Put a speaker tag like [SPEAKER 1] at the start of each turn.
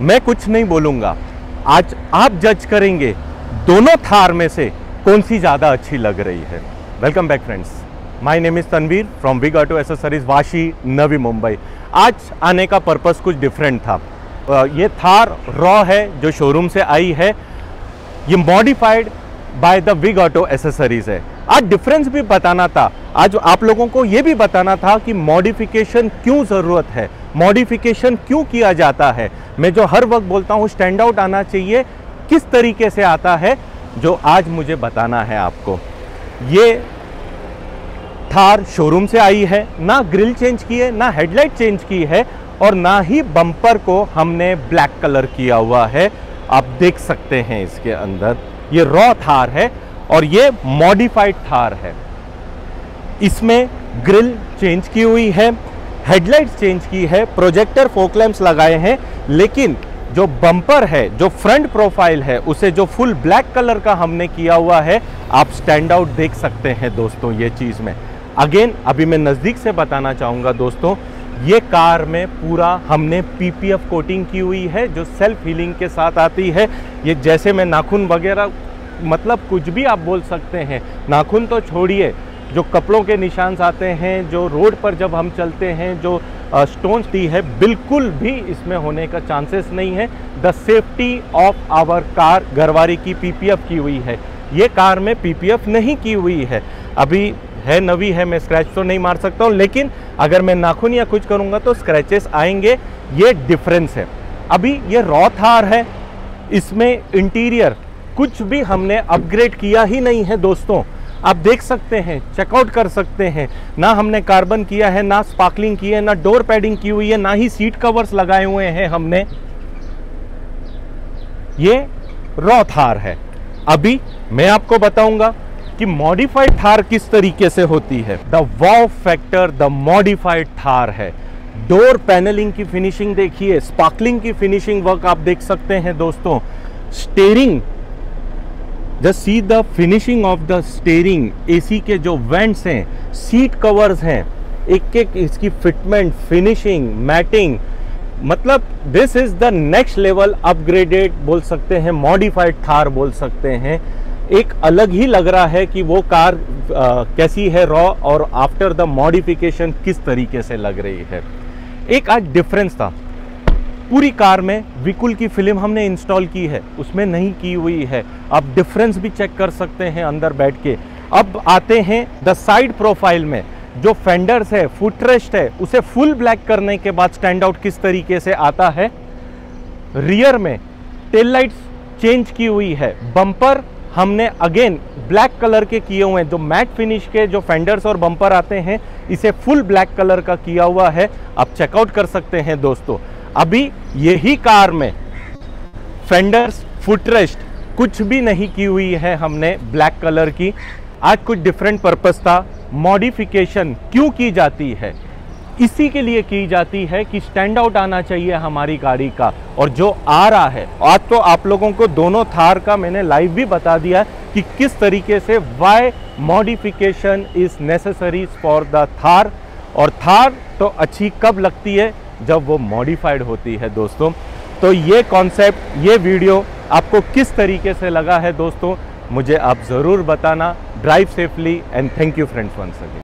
[SPEAKER 1] मैं कुछ नहीं बोलूँगा। आज आप जज करेंगे, दोनों थार में से कौन सी ज़्यादा अच्छी लग रही है। Welcome back friends my name is Tanveer from big auto accessories Vashi Navi Mumbai आज आने का पर्पस कुछ डिफरेंट था। ये थार रॉ है, जो शोरूम से आई है। ये modified by the big auto accessories है। आज डिफरेंस भी बताना था। आज आप लोगों को ये भी बताना था कि मॉडिफिकेशन क्यों ज़रूरत है मॉडिफिकेशन क्यों किया जाता है। मैं जो हर वक्त बोलता हूँ स्टैंड आउट आना चाहिए, किस तरीके से आता है, जो आज मुझे बताना है आपको। ये थार शोरूम से आई है, ना ग्रिल चेंज की है, ना हेडलाइट चेंज की है, और ना ही बम्पर को हमने ब्लैक कलर किया हुआ है। आप देख सकते हैं इसके अंदर। ये रॉ थार है और ये मॉडिफाइड थार है। इसमें ग्रिल चेंज की हुई है, हेडलाइट्स चेंज की है, प्रोजेक्टर फोक लैंप्स लगाए हैं, लेकिन जो बम्पर है, जो फ्रंट प्रोफ़ाइल है, उसे जो फुल ब्लैक कलर का हमने किया हुआ है, आप स्टैंड आउट देख सकते हैं दोस्तों ये चीज़ में। अगेन, अभी मैं नज़दीक से बताना चाहूँगा दोस्तों, ये कार में पूरा हमने पीपीएफ कोटिंग की हुई है, जो सेल्फ हीलिंग के साथ आती है। ये जैसे मैं नाखून वगैरह मतलब कुछ भी आप बोल सकते हैं। नाखून तो छोड़िए, जो कपड़ों के निशान आते हैं, जो रोड पर जब हम चलते हैं, जो स्टोन्स दी है, बिल्कुल भी इसमें होने का चांसेस नहीं है। The safety of our car घरवारी की पीपीएफ की हुई है। ये कार में पीपीएफ नहीं की हुई है। अभी है, नवी है, मैं स्क्रैच तो नहीं मार सकता हूँ, लेकिन अगर मैं नाखून या कुछ करूँगा तो स्क्रैचेस आएँगे। ये डिफरेंस है। अभी ये रॉ थार है। इसमें इंटीरियर कुछ भी हमने अपग्रेड किया ही नहीं है दोस्तों। आप देख सकते हैं चेकआउट कर सकते हैं। ना हमने कार्बन किया है, ना स्पार्कलिंग की है ना डोर पैडिंग की हुई है, ना ही सीट कवर्स लगाए हुए हैं हमने। ये रॉ थार है। अभी मैं आपको बताऊँगा कि मॉडिफाइड थार किस तरीके से होती है। The wow factor the modified Thar है। डोर पैनलिंग की फिनिशिंग देखिए स्पार्कलिंग की फिनिशिंग वर्क आप देख सकते हैं दोस्तों। Steering just see the finishing of the steering AC के जो वेंट्स हैं सीट कवर्स हैं एक एक इसकी फिटमेंट फिनिशिंग मैटिंग मतलब this is the next level upgraded बोल सकते हैं मॉडिफाइड थार बोल सकते हैं। एक अलग ही लग रहा है कि वो कार आ, कैसी है रॉ और आफ्टर द मॉडिफिकेशन किस तरीके से लग रही है। एक आज डिफरेंस था। पूरी कार में विकुल की फ़िल्म हमने इंस्टॉल की है, उसमें नहीं की हुई है। आप डिफरेंस भी चेक कर सकते हैं अंदर बैठ के। अब आते हैं द साइड प्रोफ़ाइल में, जो फेंडर्स है फुटरेस्ट है, उसे फुल ब्लैक करने के बाद स्टैंड आउट किस तरीके से आता है? रियर में टेल लाइट्स चेंज की हुई है। बम्पर हमने अगेन ब्लैक कलर के किए हुए हैं। जो मैट फिनिश के जो फेंडर्स और बम्पर आते हैं, इसे फुल ब्लैक कलर का किया हुआ है। आप चेकआउट कर सकते हैं दोस्तों। अभी यही कार में फेंडर्स फुटरेस्ट कुछ भी नहीं की हुई है हमने ब्लैक कलर की। आज कुछ डिफरेंट पर्पस था। मॉडिफिकेशन क्यों की जाती है? इसी के लिए की जाती है कि स्टैंड आउट आना चाहिए हमारी गाड़ी का। और जो आ रहा है, आज तो आप लोगों को दोनों थार का मैंने लाइव भी बता दिया कि किस तरीके से why modification is necessary for the Thar. और थार तो अच्छी कब लगती है? जब वो मॉडिफाइड होती है दोस्तों। तो ये कॉन्सेप्ट ये वीडियो आपको किस तरीके से लगा है दोस्तों, मुझे आप ज़रूर बताना। Drive safely and thank you friends once again